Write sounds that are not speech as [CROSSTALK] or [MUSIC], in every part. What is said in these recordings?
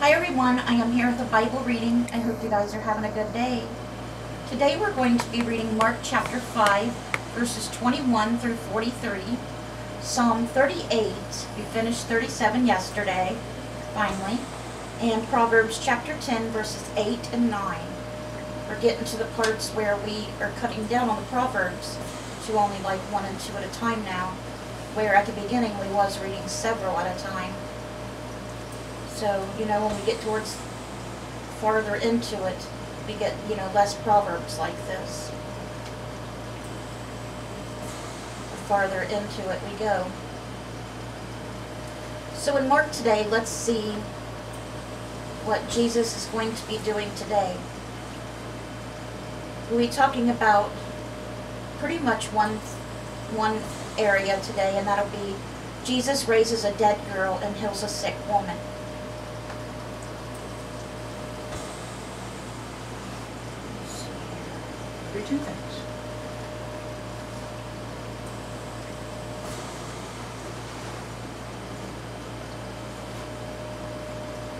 Hi everyone, I am here with a Bible reading. I hope you guys are having a good day. Today we're going to be reading Mark chapter 5, verses 21 through 43, Psalm 38, we finished 37 yesterday, finally, and Proverbs chapter 10, verses 8 and 9. We're getting to the parts where we are cutting down on the Proverbs to only like one and two at a time now, where at the beginning we was reading several at a time. So, you know, when we get towards farther into it, we get, you know, less proverbs like this. The farther into it we go. So in Mark today, let's see what Jesus is going to be doing today. We'll be talking about pretty much one one area today, and that'll be Jesus raises a dead girl and heals a sick woman. Three two things.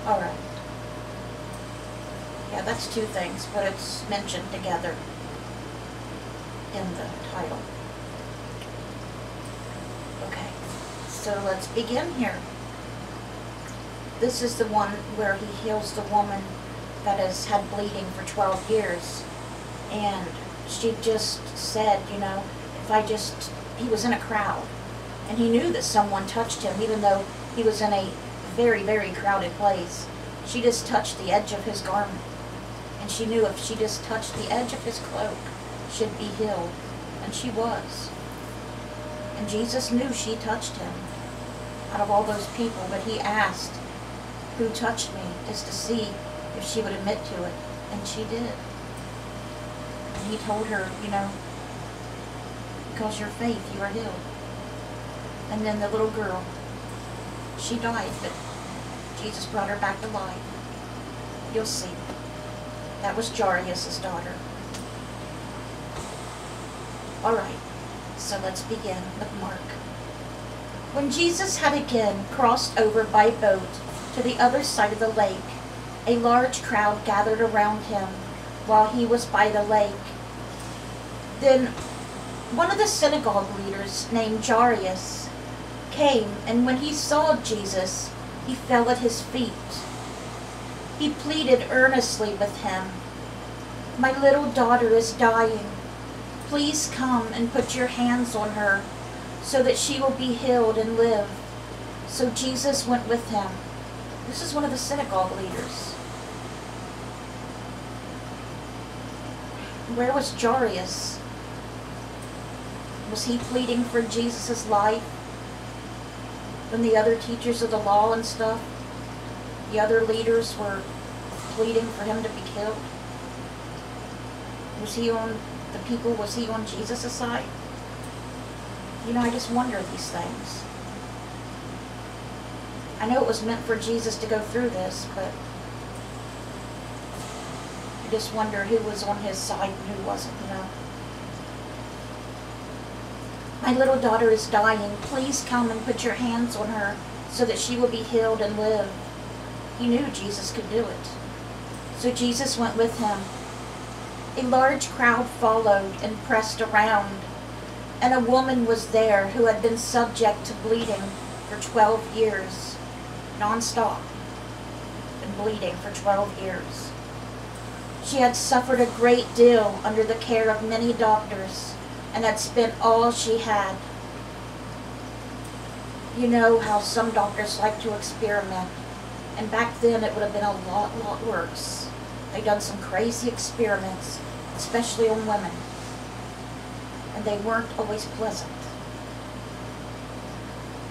All right. Yeah, that's two things, but it's mentioned together in the title. Okay, so let's begin here. This is the one where he heals the woman that has had bleeding for 12 years. And she just said, you know, if I just, he was in a crowd. And he knew that someone touched him, even though he was in a very, very crowded place. She just touched the edge of his garment. And she knew if she just touched the edge of his cloak, she'd be healed. And she was. And Jesus knew she touched him out of all those people, but he asked, Who touched me? just to see if she would admit to it. And she did. He told her, you know, because your faith, you are healed. And then the little girl, she died, but Jesus brought her back to life. You'll see. That was Jairus' daughter. All right, so let's begin with Mark. When Jesus had again crossed over by boat to the other side of the lake, a large crowd gathered around him while he was by the lake. Then one of the synagogue leaders, named Jairus, came, and when he saw Jesus, he fell at his feet. He pleaded earnestly with him, My little daughter is dying. Please come and put your hands on her so that she will be healed and live. So Jesus went with him. This is one of the synagogue leaders. Where was Jairus? Was he pleading for Jesus' life? When the other teachers of the law and stuff, the other leaders were pleading for him to be killed? Was he on the people, was he on Jesus' side? You know, I just wonder these things. I know it was meant for Jesus to go through this, but I just wonder who was on his side and who wasn't, you know. My little daughter is dying. Please come and put your hands on her so that she will be healed and live. He knew Jesus could do it. So Jesus went with him. A large crowd followed and pressed around, and a woman was there who had been subject to bleeding for 12 years, non-stop, been bleeding for 12 years. She had suffered a great deal under the care of many doctors and had spent all she had. You know how some doctors like to experiment, and back then it would have been a lot, lot worse. They'd done some crazy experiments, especially on women, and they weren't always pleasant.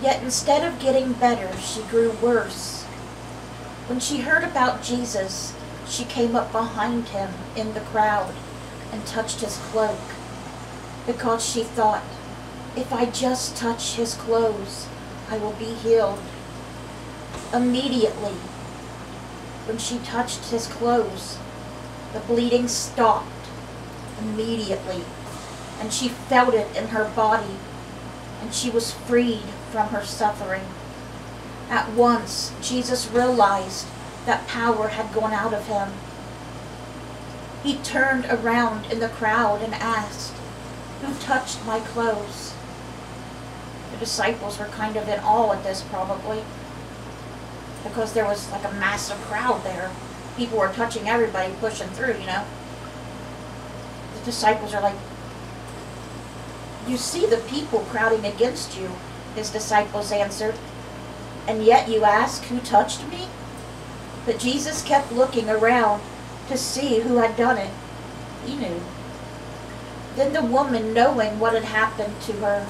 Yet instead of getting better, she grew worse. When she heard about Jesus, she came up behind him in the crowd and touched his cloak because she thought, if I just touch his clothes, I will be healed. Immediately, when she touched his clothes, the bleeding stopped immediately, and she felt it in her body, and she was freed from her suffering. At once, Jesus realized that power had gone out of him. He turned around in the crowd and asked, Who touched my clothes? The disciples were kind of in awe at this, probably, because there was like a massive crowd there. People were touching everybody, pushing through, you know. The disciples are like, You see the people crowding against you, his disciples answered, and yet you ask, Who touched me? But Jesus kept looking around to see who had done it. He knew. Then the woman, knowing what had happened to her,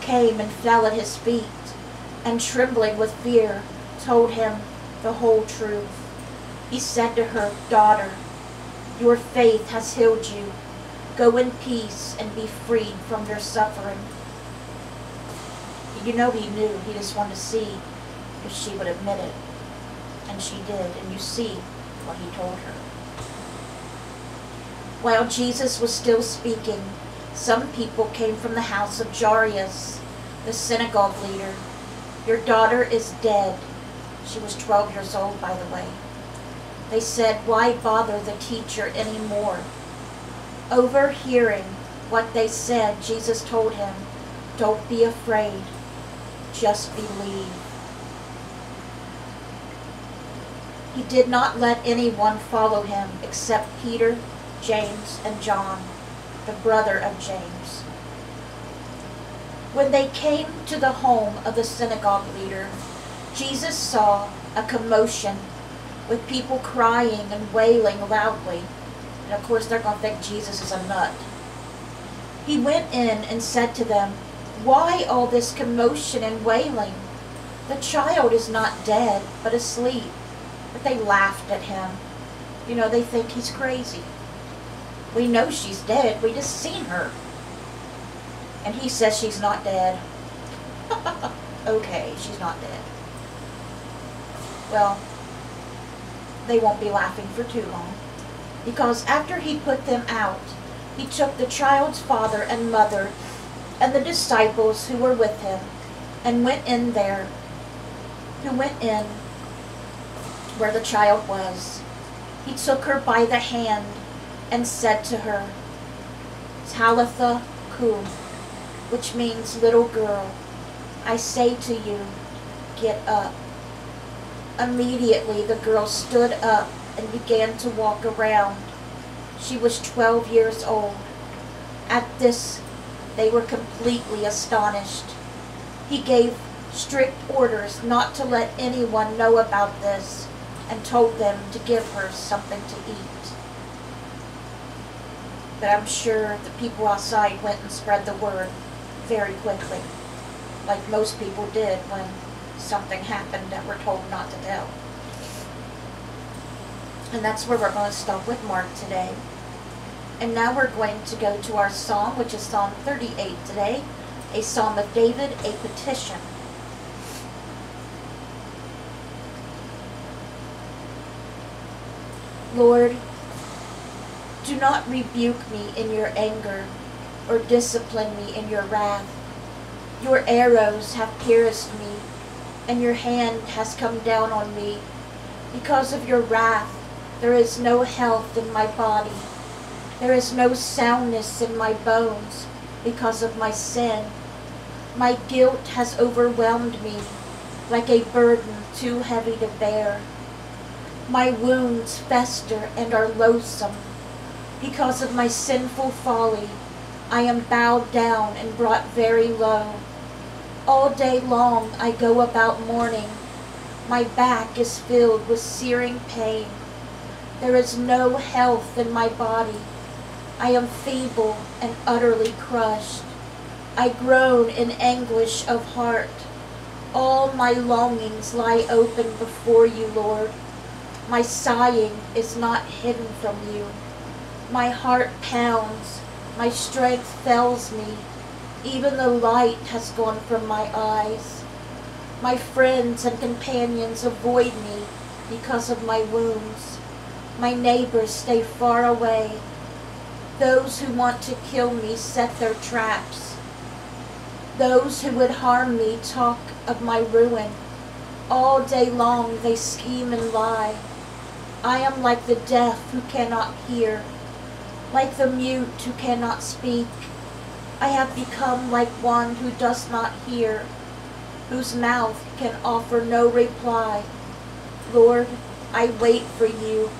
came and fell at his feet, and trembling with fear, told him the whole truth. He said to her, Daughter, your faith has healed you. Go in peace and be freed from your suffering. You know he knew. He just wanted to see if she would admit it. And she did, and you see what he told her. While Jesus was still speaking, some people came from the house of Jairus, the synagogue leader. Your daughter is dead. She was 12 years old, by the way. They said, Why bother the teacher any more? Overhearing what they said, Jesus told him, Don't be afraid, just believe. He did not let anyone follow him except Peter, James, and John, the brother of James. When they came to the home of the synagogue leader, Jesus saw a commotion with people crying and wailing loudly. And of course, they're going to think Jesus is a nut. He went in and said to them, Why all this commotion and wailing? The child is not dead, but asleep. But they laughed at him. You know, they think he's crazy. We know she's dead. We just seen her. And he says she's not dead. [LAUGHS] okay, she's not dead. Well, they won't be laughing for too long. Because after he put them out, he took the child's father and mother and the disciples who were with him and went in there, who went in where the child was. He took her by the hand and said to her, Talitha koum, which means little girl, I say to you, get up. Immediately the girl stood up and began to walk around. She was 12 years old. At this, they were completely astonished. He gave strict orders not to let anyone know about this and told them to give her something to eat. But I'm sure the people outside went and spread the word very quickly, like most people did when something happened that we're told not to tell. And that's where we're going to stop with Mark today. And now we're going to go to our psalm, which is Psalm 38 today, a psalm of David, a petition. Lord, not rebuke me in your anger or discipline me in your wrath. Your arrows have pierced me, and your hand has come down on me. Because of your wrath, there is no health in my body. There is no soundness in my bones because of my sin. My guilt has overwhelmed me like a burden too heavy to bear. My wounds fester and are loathsome. Because of my sinful folly, I am bowed down and brought very low. All day long I go about mourning. My back is filled with searing pain. There is no health in my body. I am feeble and utterly crushed. I groan in anguish of heart. All my longings lie open before you, Lord. My sighing is not hidden from you. My heart pounds, my strength fails me. Even the light has gone from my eyes. My friends and companions avoid me because of my wounds. My neighbors stay far away. Those who want to kill me set their traps. Those who would harm me talk of my ruin. All day long they scheme and lie. I am like the deaf who cannot hear, like the mute who cannot speak. I have become like one who does not hear, whose mouth can offer no reply. Lord, I wait for you.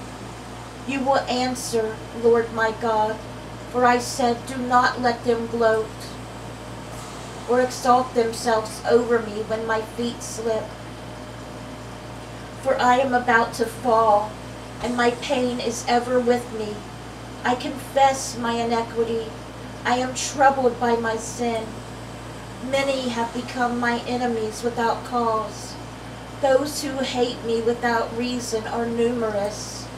You will answer, Lord my God, for I said, Do not let them gloat or exalt themselves over me when my feet slip. For I am about to fall, and my pain is ever with me. I confess my iniquity. I am troubled by my sin. Many have become my enemies without cause. Those who hate me without reason are numerous.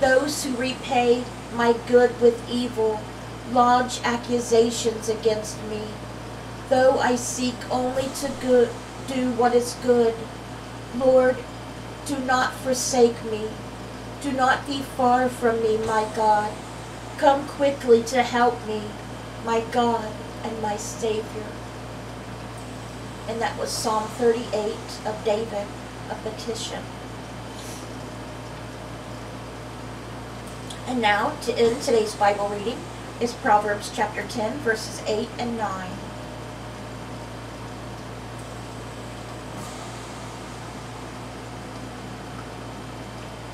Those who repay my good with evil lodge accusations against me. Though I seek only to good, do what is good, Lord, do not forsake me. Do not be far from me, my God. Come quickly to help me, my God and my Savior. And that was Psalm 38 of David, a petition. And now, to end today's Bible reading, is Proverbs chapter 10, verses 8 and 9.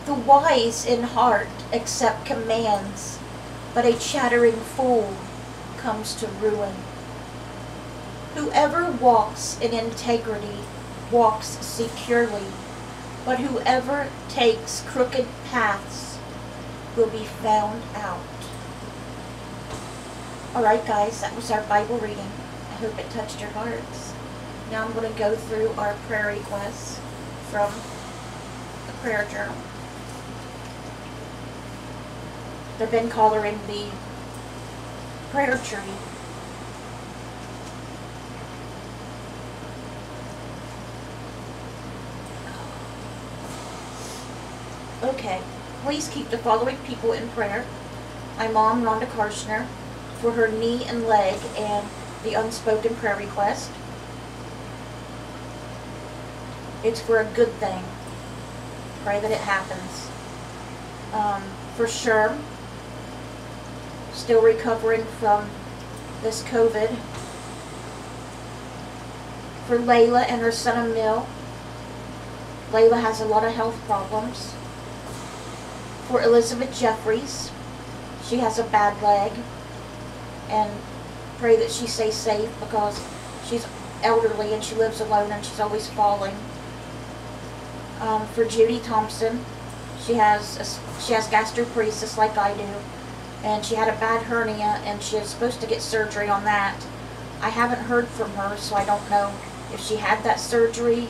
The wise in heart accept commands, but a chattering fool comes to ruin. Whoever walks in integrity walks securely, but whoever takes crooked paths will be found out. Alright guys, that was our Bible reading. I hope it touched your hearts. Now I'm going to go through our prayer requests from the prayer journal. They've been coloring the prayer tree. Okay, please keep the following people in prayer. My mom, Rhonda Karshner, for her knee and leg and the unspoken prayer request. It's for a good thing. Pray that it happens. Um, for sure, still recovering from this COVID. For Layla and her son Emil. Layla has a lot of health problems. For Elizabeth Jeffries, she has a bad leg. And pray that she stays safe because she's elderly and she lives alone and she's always falling. Um, for Judy Thompson, she has a, she has gastroparesis like I do and she had a bad hernia and she was supposed to get surgery on that. I haven't heard from her, so I don't know if she had that surgery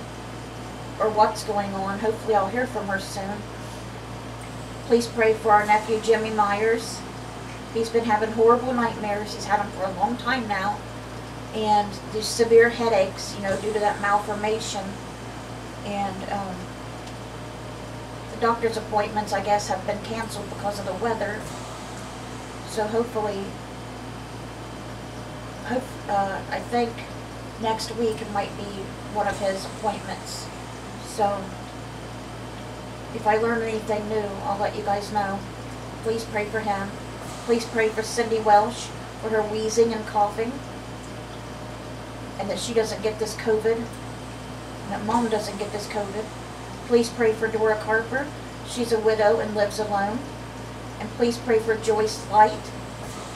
or what's going on. Hopefully I'll hear from her soon. Please pray for our nephew Jimmy Myers. He's been having horrible nightmares. He's had them for a long time now. And these severe headaches, you know, due to that malformation. And um, the doctor's appointments, I guess, have been canceled because of the weather. So hopefully, hope, uh, I think next week it might be one of his appointments. So if I learn anything new, I'll let you guys know. Please pray for him. Please pray for Cindy Welsh for her wheezing and coughing. And that she doesn't get this COVID. And that mom doesn't get this COVID. Please pray for Dora Carper. She's a widow and lives alone. And please pray for Joyce Light.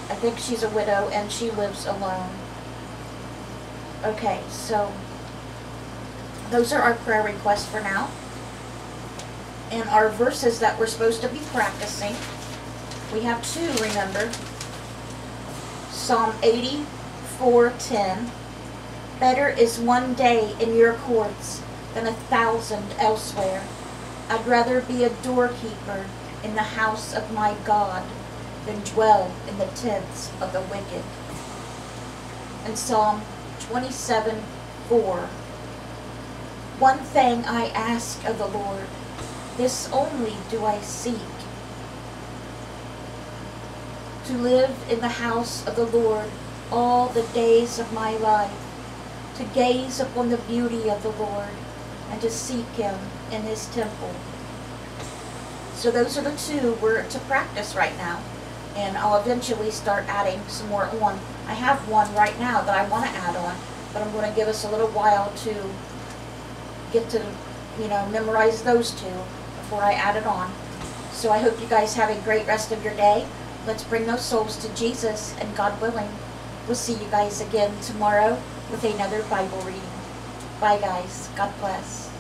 I think she's a widow and she lives alone. Okay, so those are our prayer requests for now. And our verses that we're supposed to be practicing. We have two, remember. Psalm 84:10. Better is one day in your courts than a thousand elsewhere. I'd rather be a doorkeeper in the house of my God than dwell in the tents of the wicked. And Psalm 27, 4. One thing I ask of the Lord, this only do I seek, to live in the house of the Lord all the days of my life, to gaze upon the beauty of the Lord, and to seek Him in His temple. So those are the two we're to practice right now. And I'll eventually start adding some more on. I have one right now that I want to add on, but I'm going to give us a little while to get to, you know, memorize those two before I add it on. So I hope you guys have a great rest of your day. Let's bring those souls to Jesus, and God willing, we'll see you guys again tomorrow with another Bible reading. Bye, guys. God bless.